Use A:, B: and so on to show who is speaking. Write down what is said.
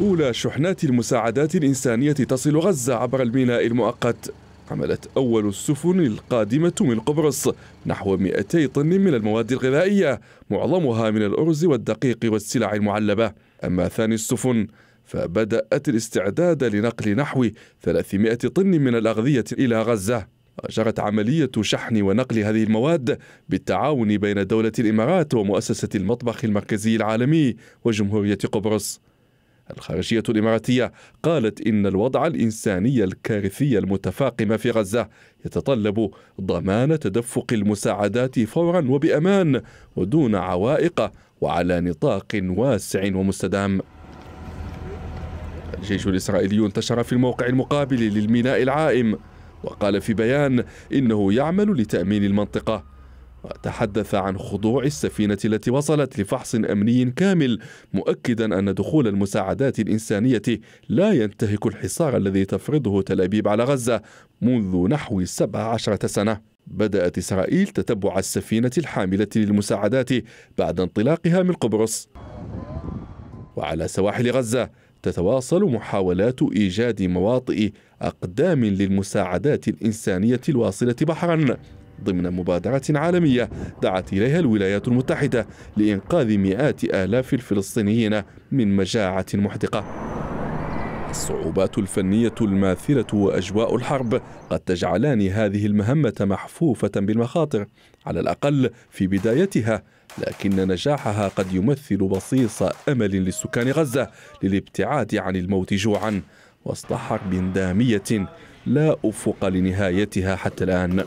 A: أولى شحنات المساعدات الإنسانية تصل غزة عبر الميناء المؤقت حملت أول السفن القادمة من قبرص نحو 200 طن من المواد الغذائية معظمها من الأرز والدقيق والسلع المعلبة. أما ثاني السفن فبدأت الاستعداد لنقل نحو 300 طن من الأغذية إلى غزة. جرت عملية شحن ونقل هذه المواد بالتعاون بين دولة الإمارات ومؤسسة المطبخ المركزي العالمي وجمهورية قبرص. الخارجية الإماراتية قالت إن الوضع الإنساني الكارثي المتفاقم في غزة يتطلب ضمان تدفق المساعدات فورا وبأمان ودون عوائق وعلى نطاق واسع ومستدام. الجيش الإسرائيلي انتشر في الموقع المقابل للميناء العائم وقال في بيان إنه يعمل لتأمين المنطقة. وتحدث عن خضوع السفينة التي وصلت لفحص أمني كامل مؤكدا أن دخول المساعدات الإنسانية لا ينتهك الحصار الذي تفرضه تل أبيب على غزة منذ نحو 17 سنة. بدأت إسرائيل تتبع السفينة الحاملة للمساعدات بعد انطلاقها من قبرص. وعلى سواحل غزة تتواصل محاولات إيجاد مواطئ أقدام للمساعدات الإنسانية الواصلة بحرا. ضمن مبادرة عالمية دعت إليها الولايات المتحدة لإنقاذ مئات آلاف الفلسطينيين من مجاعة محدقة. الصعوبات الفنية الماثلة وأجواء الحرب قد تجعلان هذه المهمة محفوفة بالمخاطر على الأقل في بدايتها لكن نجاحها قد يمثل بصيص أمل لسكان غزة للابتعاد عن الموت جوعا وسط حرب دامية لا أفق لنهايتها حتى الآن.